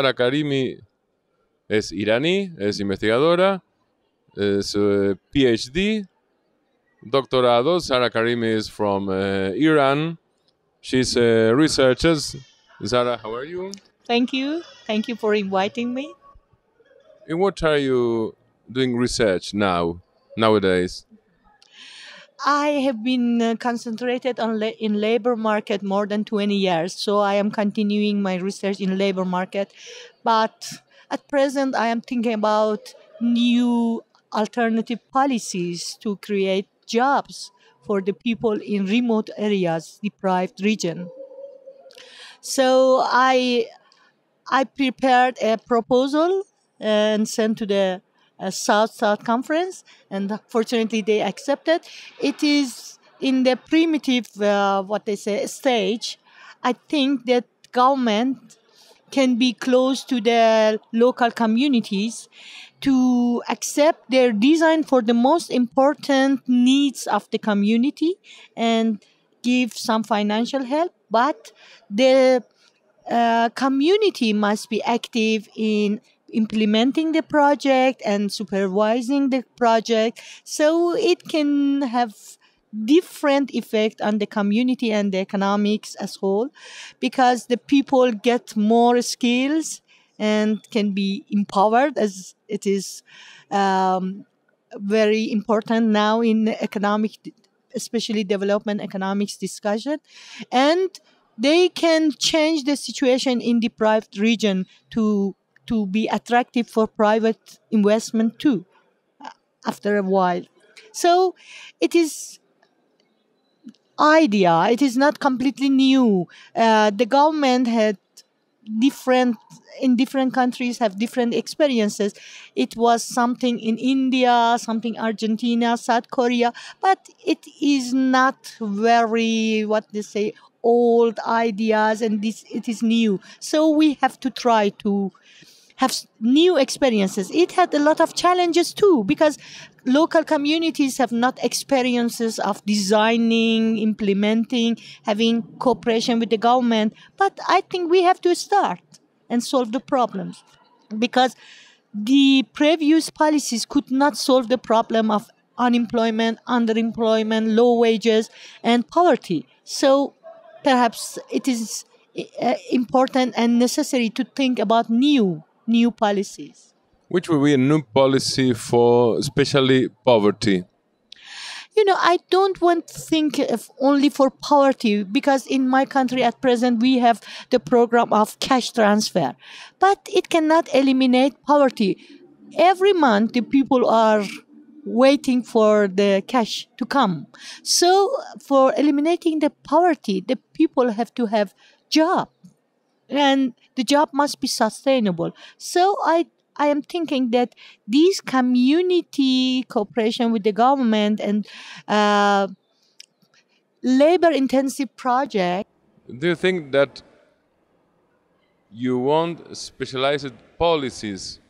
Zahra Karimi es iraní, es investigadora, es uh, PhD, doctorado. Zahra Karimi is from uh, Iran. She's a researcher. Zahra, how are you? Thank you. Thank you for inviting me. In what are you doing research now, nowadays? I have been uh, concentrated on la- in labor market more than 20 years, so I am continuing my research in labor market. But at present, I am thinking about new alternative policies to create jobs for the people in remote areas, deprived region. So I I prepared a proposal and sent to the uh, South South Conference, and fortunately they accepted. It is in the primitive, uh, what they say, stage. I think that government can be close to the local communities to accept their design for the most important needs of the community and give some financial help but the uh, community must be active in implementing the project and supervising the project. So it can have different effect on the community and the economics as whole because the people get more skills and can be empowered as it is um, very important now in economic especially development economics discussion. And they can change the situation in deprived region to to be attractive for private investment too uh, after a while. So it is idea it is not completely new. Uh, the government had different in different countries have different experiences. It was something in india something argentina south korea but it is not very what they say old ideas and this it is new. So we have to try to have new experiences. It had a lot of challenges too because local communities have not experiences of designing implementing having cooperation with the government. But i think we have to start and solve the problems because the previous policies could not solve the problem of unemployment underemployment low wages and poverty. So perhaps it is uh, important and necessary to think about new new policies. Which will be a new policy for especially poverty? You know, I don't want to think of only for poverty because in my country at present we have the program of cash transfer, but it cannot eliminate poverty. Every month the people are waiting for the cash to come. So for eliminating the poverty, the people have to have job and the job must be sustainable. So I I am thinking that these community cooperation with the government and uh, labor intensive project. Do you think that you want specialized policies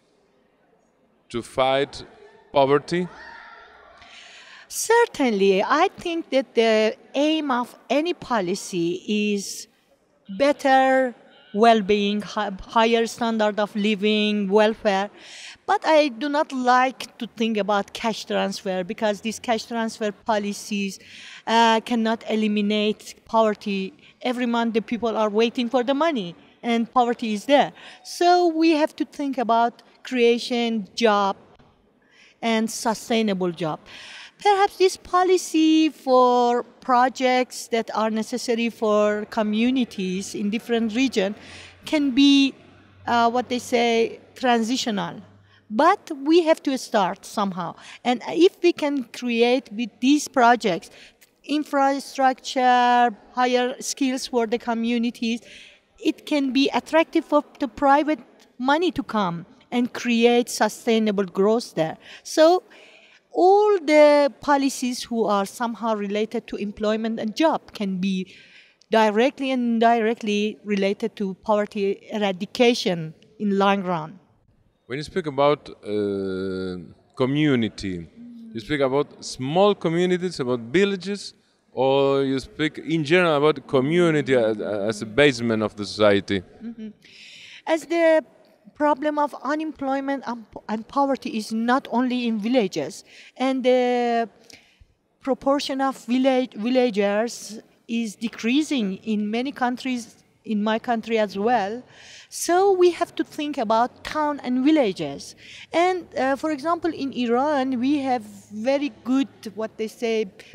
to fight poverty? Certainly, I think that the aim of any policy is better well-being, higher standard of living, welfare. But I do not like to think about cash transfer because these cash transfer policies uh, cannot eliminate poverty. Every month the people are waiting for the money and poverty is there. So we have to think about creation, job, and sustainable job. Perhaps this policy for projects that are necessary for communities in different regions can be uh, what they say transitional. But we have to start somehow. And if we can create with these projects infrastructure, higher skills for the communities, it can be attractive for the private money to come and create sustainable growth there. So all the policies who are somehow related to employment and job can be directly and indirectly related to poverty eradication in long run. When you speak about uh, community, you speak about small communities, about villages, or you speak in general about community as, as a basement of the society? Mm -hmm. as the problem of unemployment and, poverty is not only in villages, and the proportion of village villagers is decreasing in many countries, in my country as well. So we have to think about town and villages. And uh, for example, in Iran, we have very good, what they say,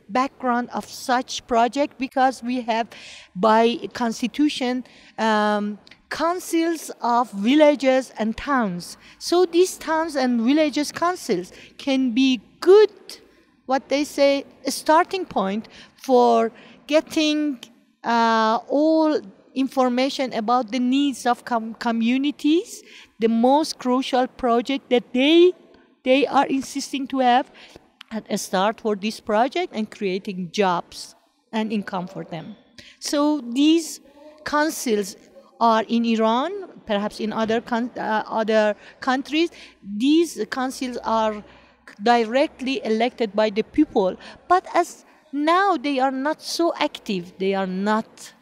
background of such project because we have by constitution um, councils of villages and towns. So these towns and villages councils can be good, what they say, a starting point for getting uh, all information about the needs of com- communities, the most crucial project that they they are insisting to have at a start for this project and creating jobs and income for them. So these councils are in Iran, perhaps in other uh, other countries. These councils are directly elected by the people, but as now they are not so active. They are not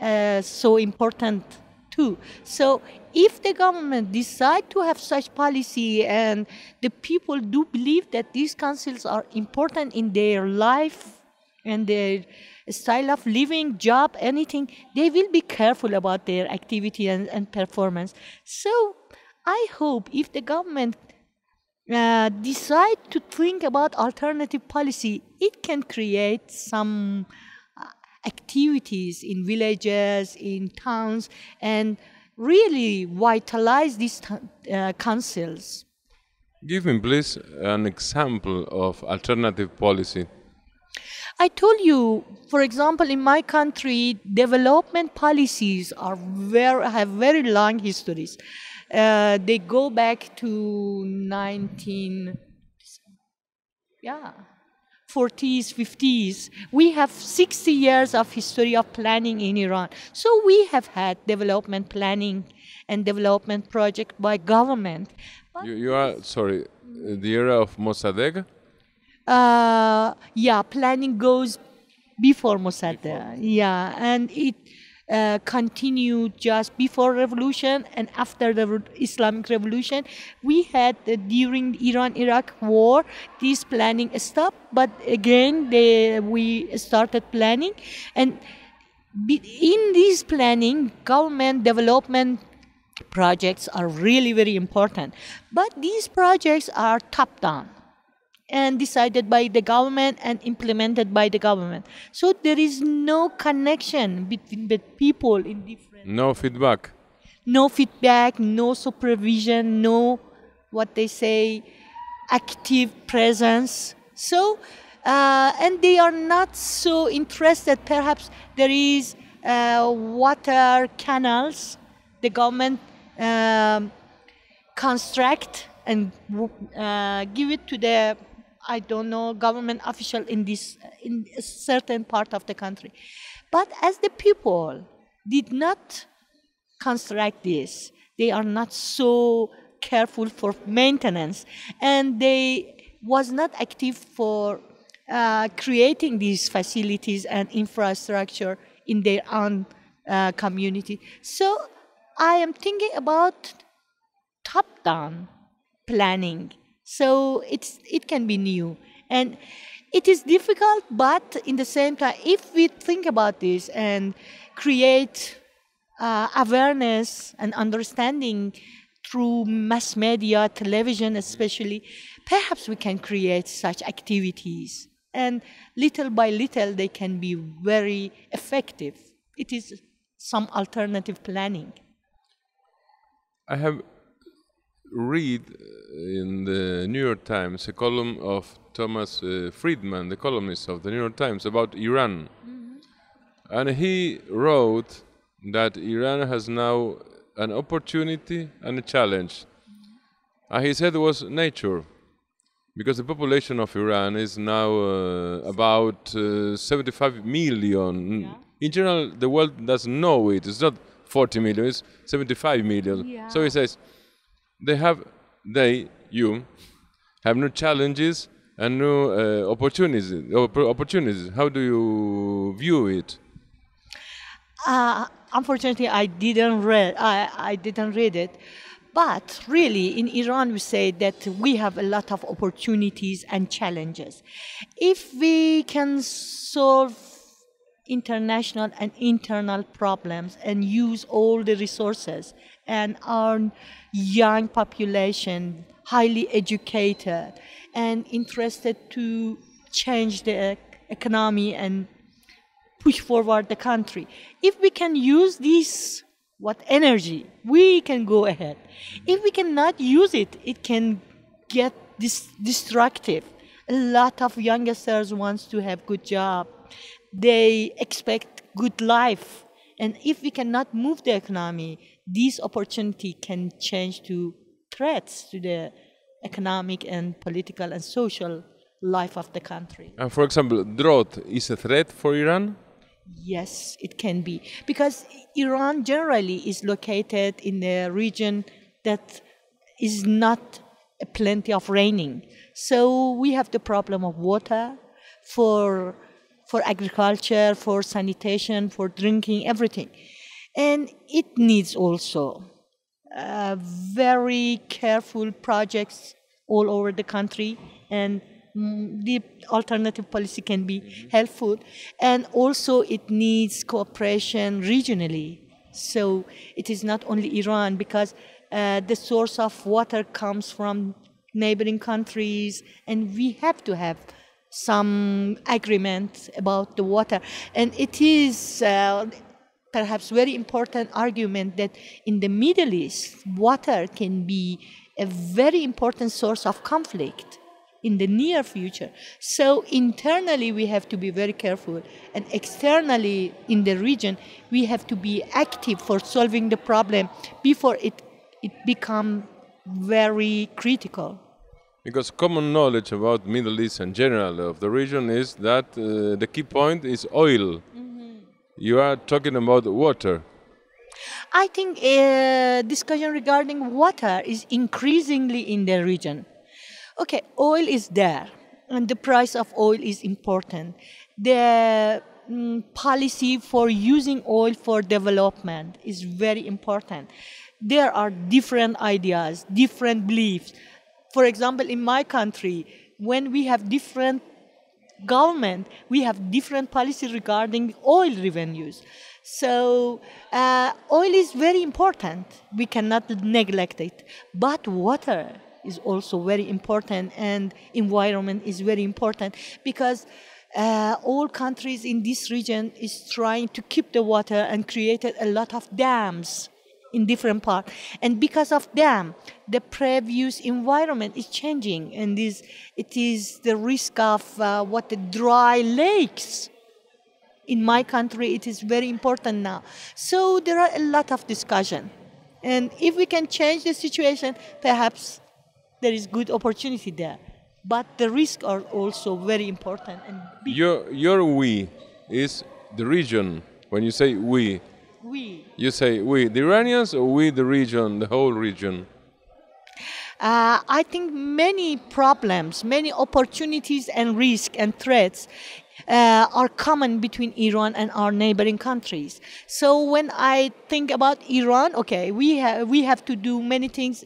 uh, so important too. So if the government decide to have such policy and the people do believe that these councils are important in their life and their style of living, job, anything, they will be careful about their activity and, and performance. So I hope if the government uh, decide to think about alternative policy, it can create some uh, activities in villages, in towns, and really vitalize these uh, councils. Give me, please, an example of alternative policy. I told you, for example, in my country, development policies are very have very long histories. Uh, they go back to 19, yeah, 40s, 50s. We have 60 years of history of planning in Iran. So we have had development planning and development project by government. You, you are, sorry, the era of Mossadegh? Uh, yeah, planning goes before Mossadegh. Yeah, and it uh, continued just before revolution and after the Islamic revolution. We had uh, during Iran-Iraq war this planning stopped, but again they, we started planning, and in this planning, government development projects are really very important. But these projects are top-down and decided by the government and implemented by the government. So there is no connection between the people in different. No feedback. No feedback, no supervision, no what they say active presence. So, uh, and they are not so interested. Perhaps there is uh, water canals. The government um, construct and uh, give it to the I don't know, government official in this in a certain part of the country. But as the people did not construct this, they are not so careful for maintenance, and they was not active for uh, creating these facilities and infrastructure in their own uh, community. So I am thinking about top-down planning so it's it can be new and it is difficult, but in the same time, if we think about this and create uh, awareness and understanding through mass media, television especially, perhaps we can create such activities. And little by little, they can be very effective. It is some alternative planning. I have read uh, in the New York Times a column of Thomas uh, Friedman, the columnist of the New York Times, about Iran. Mm-hmm. And he wrote that Iran has now an opportunity and a challenge. Mm-hmm. And he said it was nature, because the population of Iran is now uh, about uh, 75 million. Yeah. In general, the world doesn't know it. It's not 40 million, it's 75 million. Yeah. So he says, they have they you have new challenges and new uh, opportunities opportunities how do you view it uh, unfortunately, I didn't read. I, I didn't read it. But really, in Iran, we say that we have a lot of opportunities and challenges. If we can solve international and internal problems and use all the resources and our young population, highly educated and interested to change the economy and push forward the country. If we can use this what energy, we can go ahead. If we cannot use it, it can get dis- destructive. A lot of youngsters wants to have good job. They expect good life. And if we cannot move the economy, this opportunity can change to threats to the economic and political and social life of the country. And for example, drought is a threat for Iran? Yes, it can be. Because Iran generally is located in a region that is not plenty of raining. So we have the problem of water for, for agriculture, for sanitation, for drinking, everything. And it needs also uh, very careful projects all over the country. And mm, the alternative policy can be helpful. And also it needs cooperation regionally. So it is not only iran because uh, the source of water comes from neighboring countries. And we have to have some agreement about the water. And it is uh, perhaps very important argument that in the Middle East, water can be a very important source of conflict in the near future. So internally we have to be very careful and externally in the region we have to be active for solving the problem before it it become very critical. Because common knowledge about Middle East and general of the region is that uh, the key point is oil. You are talking about water. I think uh, discussion regarding water is increasingly in the region. Okay, oil is there, and the price of oil is important. The mm, policy for using oil for development is very important. There are different ideas, different beliefs. For example, in my country, when we have different government, we have different policy regarding oil revenues. So uh, oil is very important. We cannot neglect it. But water is also very important, and environment is very important because. Uh, all countries in this region is trying to keep the water and created a lot of dams in different parts. And because of them, the previous environment is changing, and this, it is the risk of uh, what the dry lakes. In my country, it is very important now. So there are a lot of discussion, and if we can change the situation, perhaps there is good opportunity there. But the risks are also very important. And your your we is the region. When you say we, we. You say we, the Iranians, or we, the region, the whole region? Uh, I think many problems, many opportunities and risks and threats uh, are common between Iran and our neighboring countries. So when I think about Iran, okay, we have we have to do many things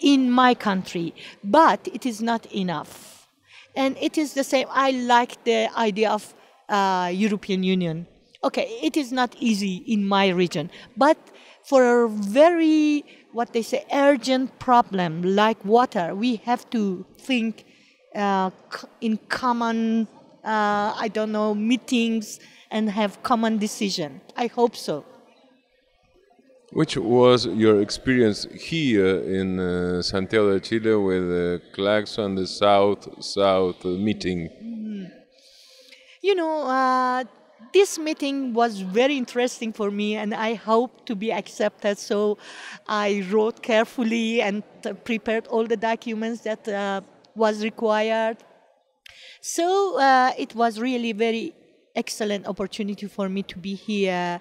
in my country, but it is not enough. And it is the same. I like the idea of uh, European Union okay, it is not easy in my region, but for a very, what they say, urgent problem like water, we have to think uh, in common, uh, I don't know, meetings and have common decision. I hope so. Which was your experience here in uh, Santiago de Chile with the CLACSO, the South South meeting? Mm. You know, uh, this meeting was very interesting for me and I hope to be accepted. So I wrote carefully and prepared all the documents that uh, was required. So uh, it was really very excellent opportunity for me to be here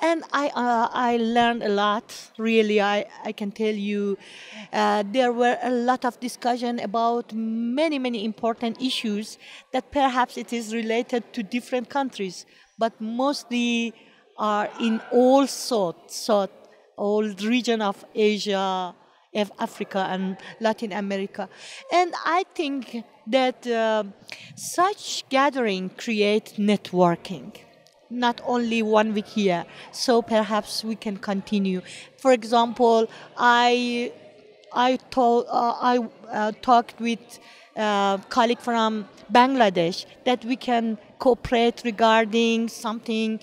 and i uh, i learned a lot really i i can tell you uh, there were a lot of discussion about many many important issues that perhaps it is related to different countries but mostly are in all sort, sort all region of Asia, Africa and Latin America. And I think that uh, such gathering create networking not only one week here so perhaps we can continue for example i i told uh, i uh, talked with uh, colleague from bangladesh that we can cooperate regarding something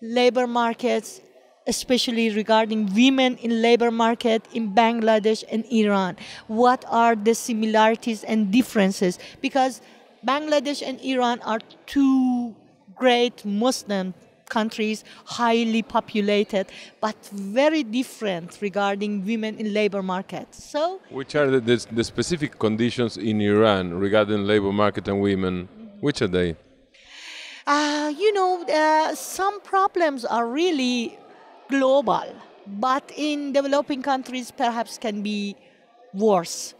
labor markets especially regarding women in labor market in Bangladesh and Iran. What are the similarities and differences? Because Bangladesh and Iran are two great Muslim countries, highly populated, but very different regarding women in labor market. So, which are the, the, the specific conditions in Iran regarding labor market and women? Which are they? Uh, you know, uh, some problems are really global, but in developing countries perhaps can be worse.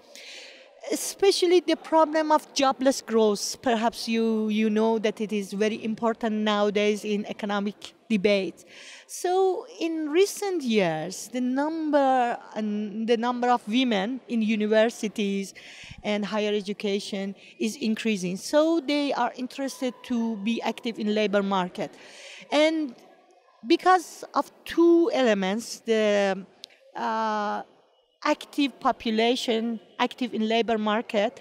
Especially the problem of jobless growth. Perhaps you, you know that it is very important nowadays in economic debate. So in recent years, the number and the number of women in universities and higher education is increasing. So they are interested to be active in labor market. And because of two elements the uh, active population active in labor market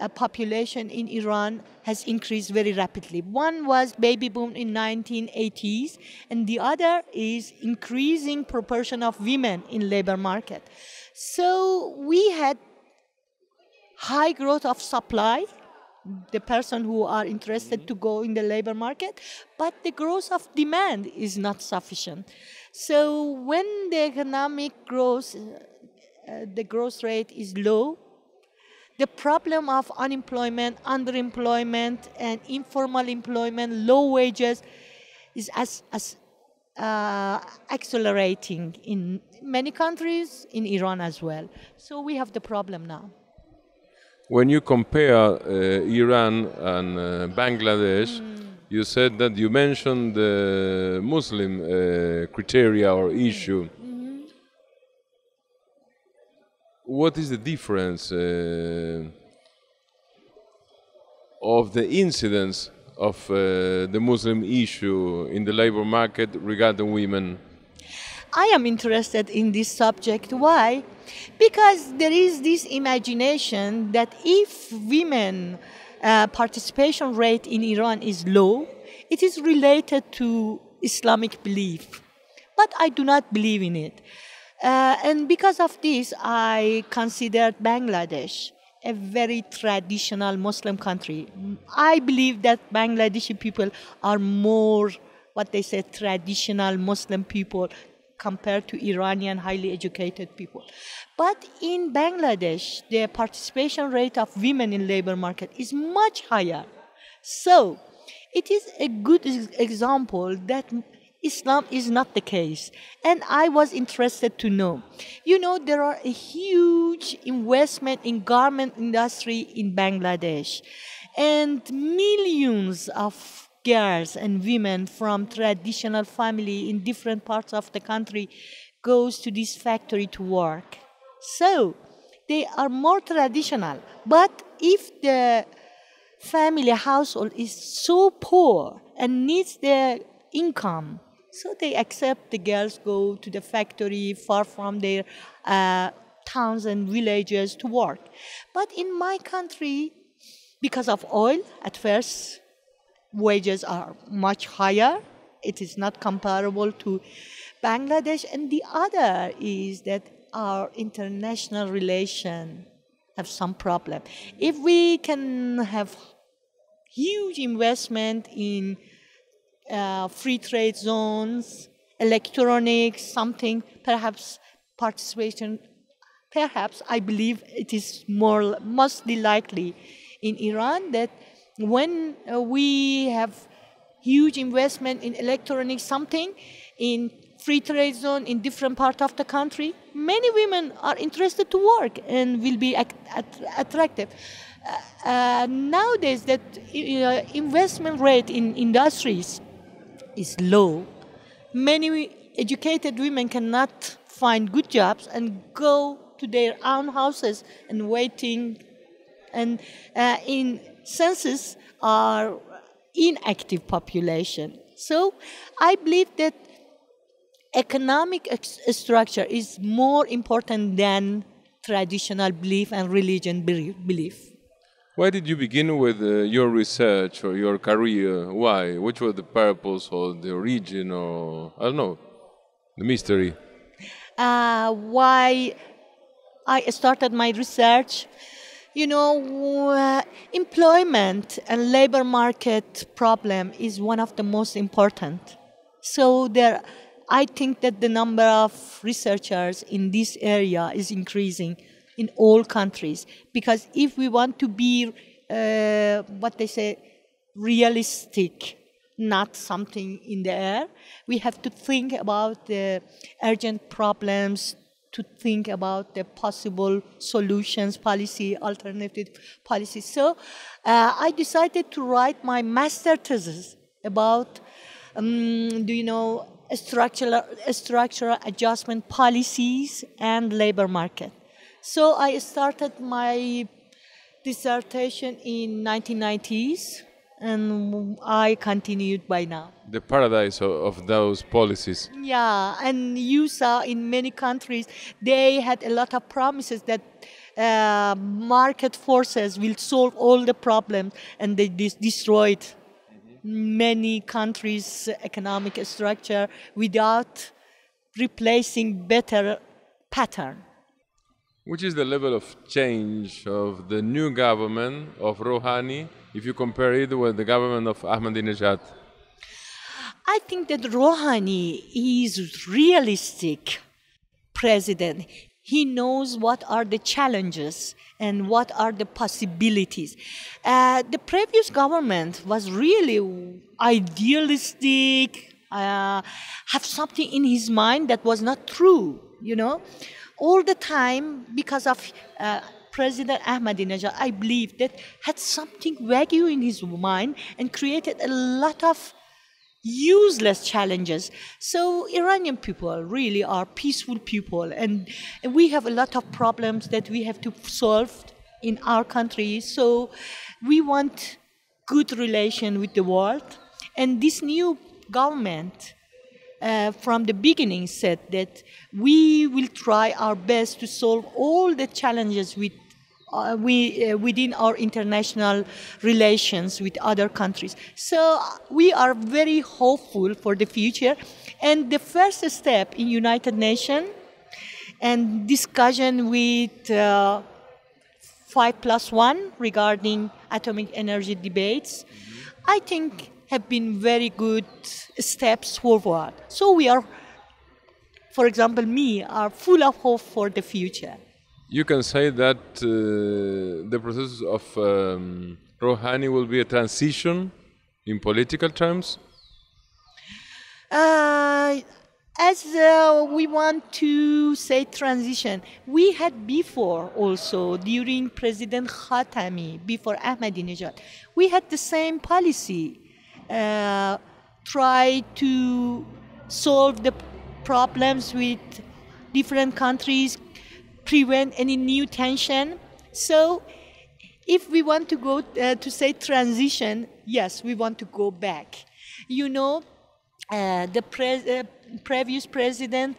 uh, population in Iran has increased very rapidly. One was baby boom in 1980s, and the other is increasing proportion of women in labor market. So we had high growth of supply the person who are interested to go in the labor market, but the growth of demand is not sufficient. So when the economic growth, the growth rate is low, the problem of unemployment, underemployment, and informal employment, low wages, is as, as uh, accelerating in many countries, in Iran as well. So we have the problem now. When you compare uh, Iran and uh, Bangladesh, mm. you said that you mentioned the Muslim uh, criteria or issue. What is the difference uh, of the incidence of uh, the Muslim issue in the labor market regarding women? I am interested in this subject. Why? Because there is this imagination that if women uh, participation rate in Iran is low, it is related to Islamic belief. But I do not believe in it. Uh, and because of this, I considered Bangladesh a very traditional Muslim country. I believe that Bangladeshi people are more what they say traditional Muslim people compared to Iranian highly educated people. But in Bangladesh, the participation rate of women in labor market is much higher. So it is a good example that Islam is not the case. And I was interested to know. You know, there are a huge investment in garment industry in Bangladesh. And millions of girls and women from traditional family in different parts of the country goes to this factory to work. So they are more traditional. But if the family household is so poor and needs their income, so they accept the girls go to the factory far from their uh, towns and villages to work. But in my country, because of oil, at first wages are much higher. It is not comparable to Bangladesh. And the other is that our international relation have some problem. If we can have huge investment in uh, free trade zones, electronics, something, perhaps participation, perhaps I believe it is more mostly likely in Iran that when uh, we have huge investment in electronics something in free trade zone in different part of the country many women are interested to work and will be at, at, attractive. Uh, uh, nowadays that uh, investment rate in industries is low. Many educated women cannot find good jobs and go to their own houses and waiting. And uh, in census are inactive population. So i believe that economic structure is more important than traditional belief and religion belief Why did you begin with uh, your research or your career? Why? Which was the purpose or the origin or, I don't know, the mystery? uh, why I started my research. You know, uh, employment and labor market problem is one of the most important. So there, I think that the number of researchers in this area is increasing in all countries because if we want to be uh, what they say realistic not something in the air. We have to think about the urgent problems, to think about the possible solutions, policy, alternative policies. So uh, I decided to write my master thesis about, um, do you know, structural, structural adjustment policies and labor market. So I started my dissertation in 1990s and I continued by now. The paradise of, of those policies. Yeah, and you saw in many countries they had a lot of promises that uh, market forces will solve all the problems, and they dis- destroyed many countries' economic structure without replacing better pattern. Which is the level of change of the new government of Rouhani if you compare it with the government of Ahmadinejad? I think that Rouhani is realistic president. He knows what are the challenges and what are the possibilities. Uh, the previous government was really idealistic, uh, have something in his mind that was not true, you know. All the time, because of uh, President Ahmadinejad, I believe that had something vague in his mind and created a lot of useless challenges. So Iranian people really are peaceful people, and, and we have a lot of problems that we have to solve in our country. So we want good relation with the world, and this new government. Uh, from the beginning said that we will try our best to solve all the challenges with uh, we, uh, within our international relations with other countries. So we are very hopeful for the future. And the first step in United Nations and discussion with uh, five plus one regarding atomic energy debates, I think have been very good steps forward. So we are, for example, me, are full of hope for the future. You can say that uh, the process of um, Rouhani will be a transition in political terms. Uh, as uh, we want to say transition, we had before also during President Khatami, before Ahmadinejad, we had the same policy. Uh, try to solve the problems with different countries, prevent any new tension. So, if we want to go uh, to say transition, yes, we want to go back. You know, uh, the pre- uh, previous president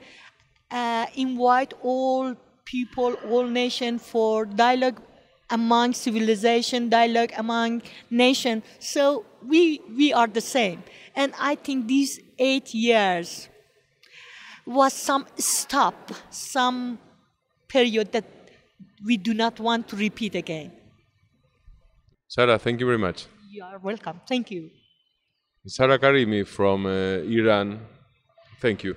uh, invite all people, all nations for dialogue among civilization, dialogue among nation. So we we are the same, and I think these eight years was some stop, some period that we do not want to repeat again. Zahra, thank you very much. You are welcome. Thank you. Zahra Karimi from uh, Iran. Thank you.